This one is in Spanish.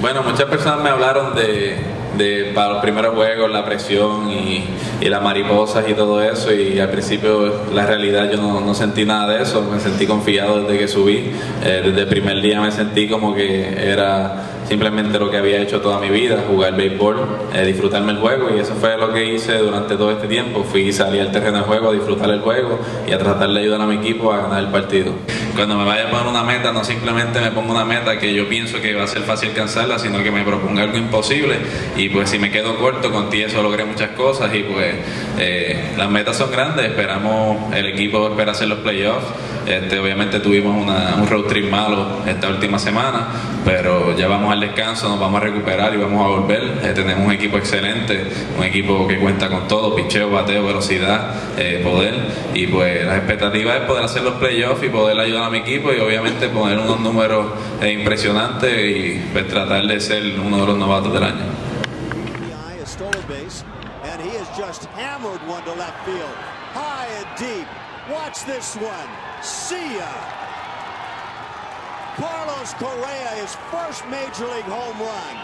Bueno, muchas personas me hablaron de, de para los primeros juegos, la presión y, las mariposas y todo eso. Y al principio, la realidad, yo no, no sentí nada de eso. Me sentí confiado desde que subí. Eh, desde el primer día me sentí como que era simplemente lo que había hecho toda mi vida, jugar béisbol, eh, disfrutarme el juego y eso fue lo que hice durante todo este tiempo. Fui y salí al terreno de juego a disfrutar el juego y a tratar de ayudar a mi equipo a ganar el partido. Cuando me vaya a poner una meta, no simplemente me pongo una meta que yo pienso que va a ser fácil alcanzarla, sino que me proponga algo imposible y pues si me quedo corto, con ti eso logré muchas cosas y pues eh, las metas son grandes, esperamos, el equipo espera hacer los playoffs. Este, obviamente tuvimos una, un road trip malo esta última semana, pero ya vamos al descanso, nos vamos a recuperar y vamos a volver. Eh, tenemos un equipo excelente, un equipo que cuenta con todo, picheo, bateo, velocidad, eh, poder. Y pues la expectativa es poder hacer los playoffs y poder ayudar a mi equipo y obviamente poner unos números eh, impresionantes y pues, tratar de ser uno de los novatos del año. Watch this one. See ya. Carlos Correa, his first Major League home run.